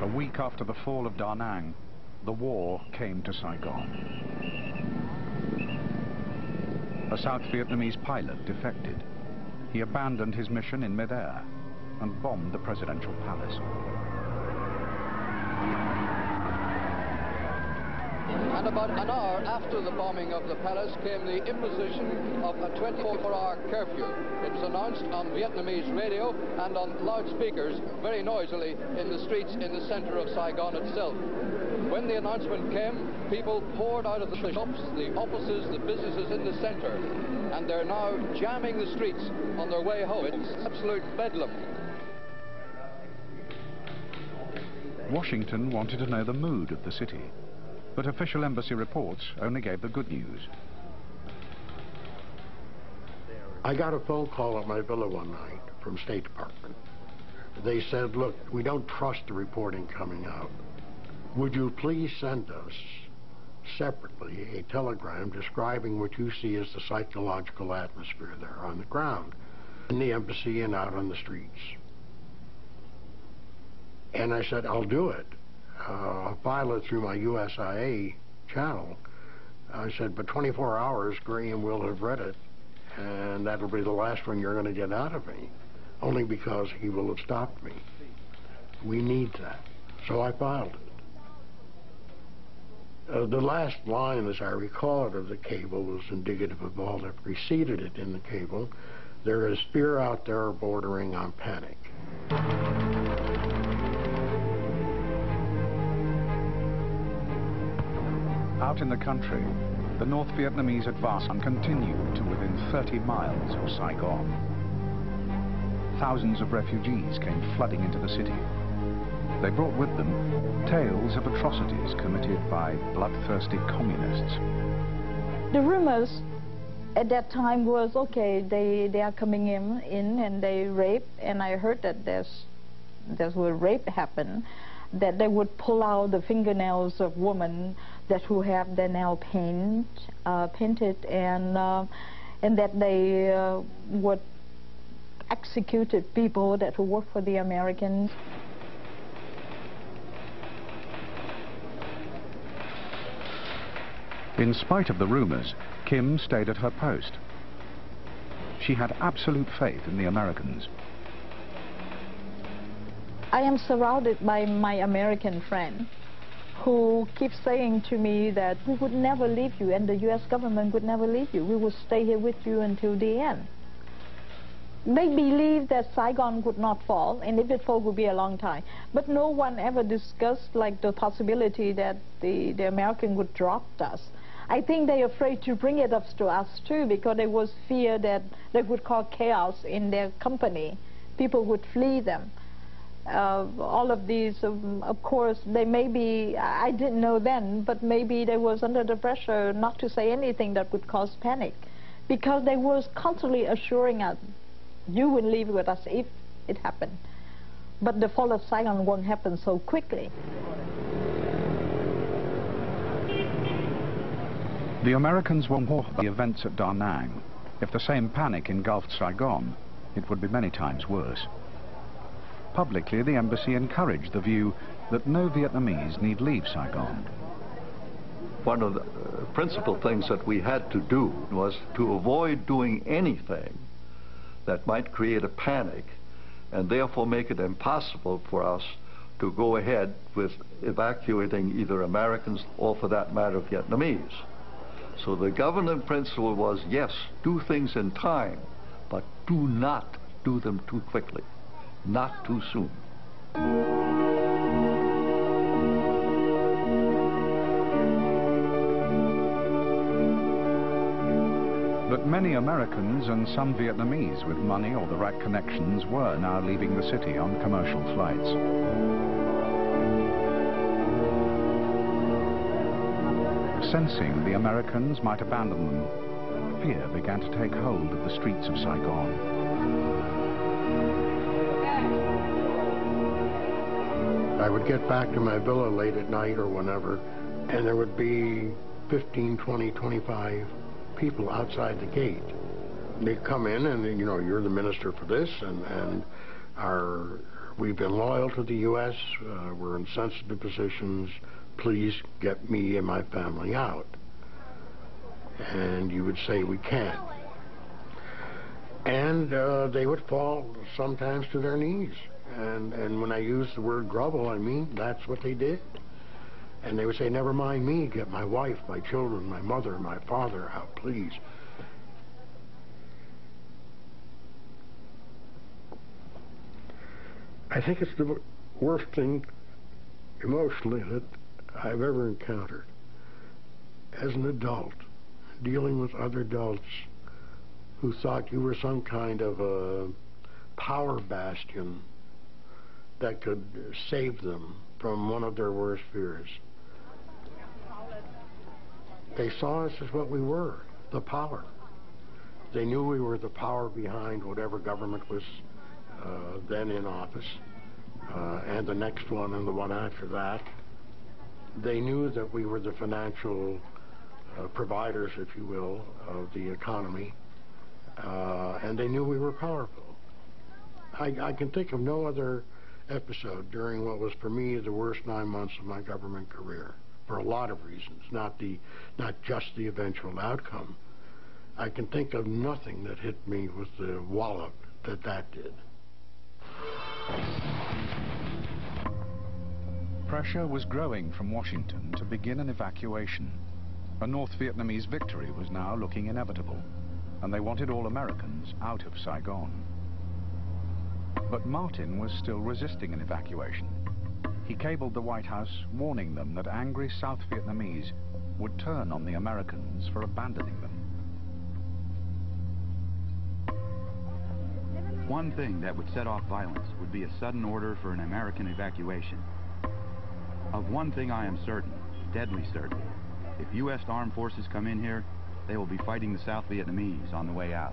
A week after the fall of Da Nang, the war came to Saigon. A South Vietnamese pilot defected. He abandoned his mission in midair and bombed the presidential palace. And about an hour after the bombing of the palace came the imposition of a 24-hour curfew. It was announced on Vietnamese radio and on loudspeakers very noisily in the streets in the center of Saigon itself. When the announcement came, people poured out of the shops, the offices, the businesses in the center, and they're now jamming the streets on their way home. It's absolute bedlam. Washington wanted to know the mood of the city, but official embassy reports only gave the good news. I got a phone call at my villa one night from State Department. They said, look, we don't trust the reporting coming out. Would you please send us separately a telegram describing what you see as the psychological atmosphere there on the ground, in the embassy and out on the streets? And I said, I'll do it. Uh, file it through my USIA channel. I said, but 24 hours, Graham will have read it, and that'll be the last one you're going to get out of me, only because he will have stopped me. We need that. So I filed it. Uh, the last line, as I recall it, of the cable was indicative of all that preceded it in the cable. There is fear out there bordering on panic. Out in the country, the North Vietnamese advance continued to within 30 miles of Saigon. Thousands of refugees came flooding into the city. They brought with them tales of atrocities committed by bloodthirsty communists. The rumors at that time was, okay, they, they are coming in, in and they rape, and I heard that there's, there's will rape happen, that they would pull out the fingernails of women that who have their nail paint, uh, painted, and, uh, and that they uh, would executed people that who work for the Americans. In spite of the rumors, Kim stayed at her post. She had absolute faith in the Americans. I am surrounded by my American friend who keeps saying to me that we would never leave you and the U.S. government would never leave you. We will stay here with you until the end. They believe that Saigon would not fall, and if it fall, would be a long time. But no one ever discussed like the possibility that the, the American would drop us. I think they're afraid to bring it up to us too because there was fear that they would cause chaos in their company. People would flee them. Uh, all of these, um, of course, they may be, I didn't know then, but maybe they was under the pressure not to say anything that would cause panic because they was constantly assuring us, you will leave with us if it happened. But the fall of Saigon won't happen so quickly. The Americans were more the events at Da Nang. If the same panic engulfed Saigon, it would be many times worse. Publicly, the embassy encouraged the view that no Vietnamese need leave Saigon. One of the uh, principal things that we had to do was to avoid doing anything that might create a panic and therefore make it impossible for us to go ahead with evacuating either Americans or, for that matter, Vietnamese. So the governing principle was, yes, do things in time, but do not do them too quickly, not too soon. But many Americans and some Vietnamese with money or the right connections were now leaving the city on commercial flights. Sensing the Americans might abandon them, fear began to take hold of the streets of Saigon. I would get back to my villa late at night or whenever, and there would be 15, 20, 25 people outside the gate. They come in and, you know, you're the minister for this and, and our, we've been loyal to the U.S., uh, we're in sensitive positions, please get me and my family out. And you would say, we can't. And uh, they would fall sometimes to their knees. And, and when I use the word grovel, I mean that's what they did. And they would say, never mind me, get my wife, my children, my mother, my father out, please. I think it's the worst thing emotionally that I've ever encountered. As an adult, dealing with other adults who thought you were some kind of a power bastion that could save them from one of their worst fears. They saw us as what we were, the power. They knew we were the power behind whatever government was uh, then in office, uh, and the next one and the one after that. They knew that we were the financial uh, providers, if you will, of the economy, uh, and they knew we were powerful. I, I can think of no other episode during what was for me the worst nine months of my government career for a lot of reasons, not the not just the eventual outcome. I can think of nothing that hit me with the wallop that that did. Pressure was growing from Washington to begin an evacuation. A North Vietnamese victory was now looking inevitable, and they wanted all Americans out of Saigon. But Martin was still resisting an evacuation. He cabled the White House warning them that angry South Vietnamese would turn on the Americans for abandoning them. One thing that would set off violence would be a sudden order for an American evacuation. Of one thing I am certain, deadly certain. If U.S. armed forces come in here, they will be fighting the South Vietnamese on the way out.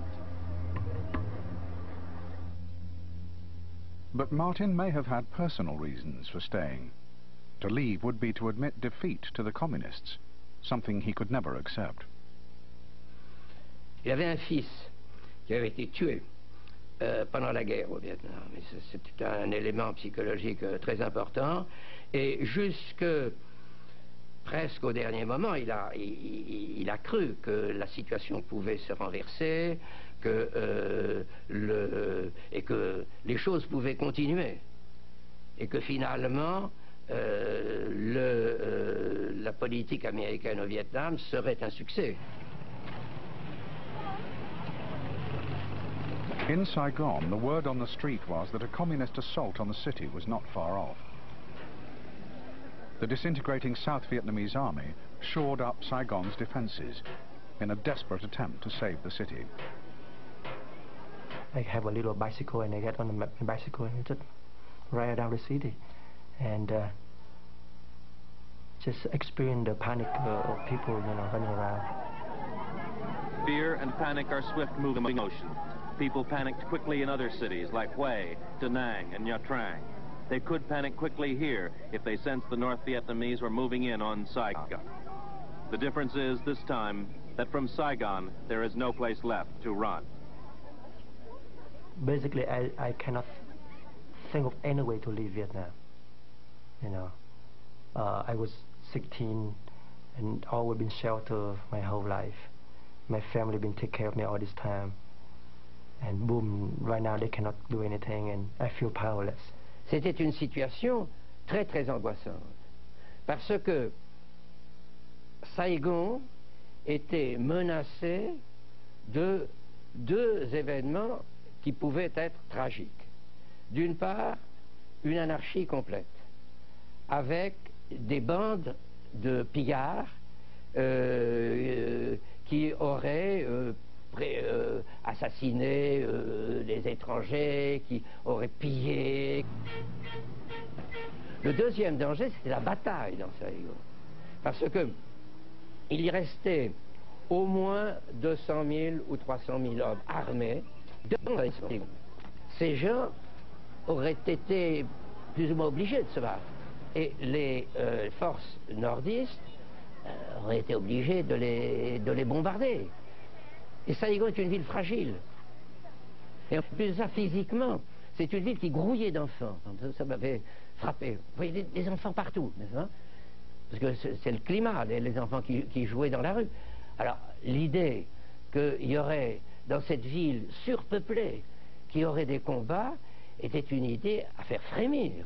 But Martin may have had personal reasons for staying. To leave would be to admit defeat to the communists, something he could never accept. Il avait un fils qui avait été tué euh, pendant la guerre au Vietnam. C'est un élément psychologique euh, très important. Et jusque presque au dernier moment, il a, il, il a cru que la situation pouvait se renverser, que, euh, le, que les choses pouvaient continuer. Et que finalement, euh, le, euh, la politique américaine au Vietnam serait un succès. In Saigon, the word on the street was that a communist assault on the city was not far off. The disintegrating South Vietnamese army shored up Saigon's defenses in a desperate attempt to save the city. I have a little bicycle and I get on the bicycle and just ride around the city and uh, just experience the panic uh, of people, you know, running around. Fear and panic are swift-moving emotions. People panicked quickly in other cities like Hue, Da Nang, and Nha Trang. They could panic quickly here if they sensed the North Vietnamese were moving in on Saigon. The difference is, this time, that from Saigon, there is no place left to run. Basically, I, I cannot think of any way to leave Vietnam. You know, uh, I was 16 and always been sheltered my whole life. My family been take care of me all this time. And boom, right now they cannot do anything and I feel powerless. C'était une situation très très angoissante. Parce que Saigon était menacé de deux événements qui pouvaient être tragiques. D'une part, une anarchie complète, avec des bandes de pillards euh, euh, qui auraient euh, pré, assassiné les étrangers, qui auraient pillé. Le deuxième danger, c'était la bataille dans Saigon. Parce que il y restait au moins 200 000 ou 300 000 hommes armés Saigon. Ces gens auraient été plus ou moins obligés de se battre. Et les euh, forces nordistes euh, aurait été obligé de les, de les bombarder. Et Saigon est une ville fragile. Et en plus ça, physiquement, c'est une ville qui grouillait d'enfants. Ça, m'avait frappé. Vous voyez des, enfants partout, n'est-ce Parce que c'est le climat, les, enfants qui, qui, jouaient dans la rue. Alors, l'idée qu'il y aurait dans cette ville surpeuplée, qu'il y aurait des combats, était une idée à faire frémir.